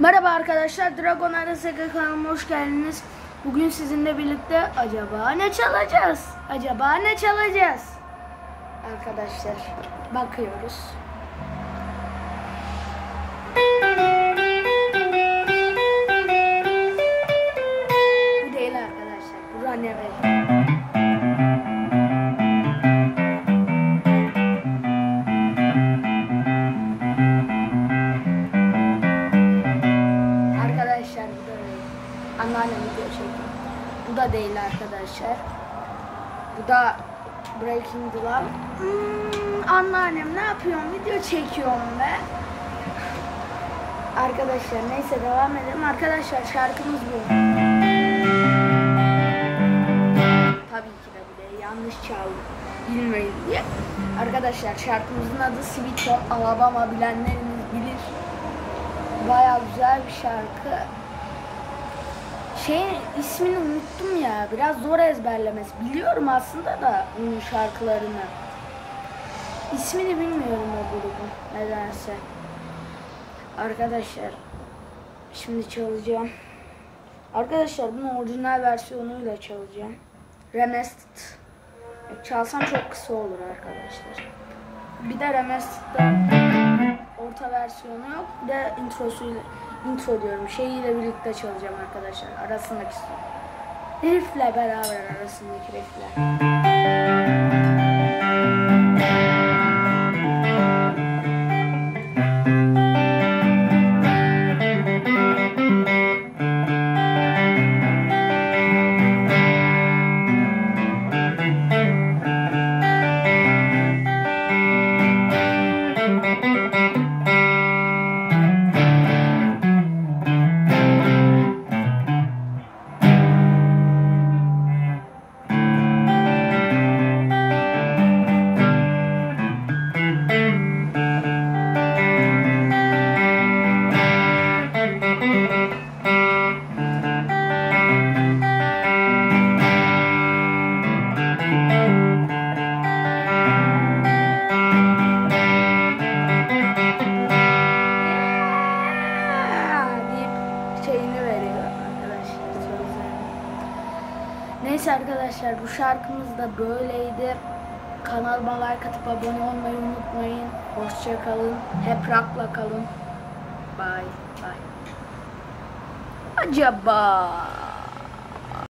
Merhaba arkadaşlar, Dragon RSK kanalıma hoş geldiniz. Bugün sizinle birlikte acaba ne çalacağız? Acaba ne çalacağız? Arkadaşlar, bakıyoruz. Bu değil arkadaşlar, bu Runaway. Anneannem video çekiyor. Bu da değil arkadaşlar. Bu da Breaking the Love. Hmm, anneannem ne yapıyorsun? Video çekiyorum be. Arkadaşlar neyse devam edelim. Arkadaşlar şarkımız bu. Tabii ki de değil. Yanlış çaldım. Bilmeyin diye. Arkadaşlar şarkımızın adı Sweet Alabama bilenleriniz bilir. Baya güzel bir şarkı. Şeyin ismini unuttum ya. Biraz zor ezberlemesi. Biliyorum aslında da onun şarkılarını. İsmini bilmiyorum o grubun nedense. Arkadaşlar şimdi çalacağım. Arkadaşlar bunun orijinal versiyonuyla çalacağım. Remastered. Çalsam çok kısa olur arkadaşlar. Bir de Remastered'da orta versiyonu yok. Bir de introsuyla intro diyorum. Şeyiyle birlikte çalacağım arkadaşlar. Arasındaki riffle beraber arasındaki riffle. Neyse arkadaşlar bu şarkımız da böyleydi. Kanalıma like atıp abone olmayı unutmayın. Hoşça kalın. Hep rock'la kalın. Bye bye. Acaba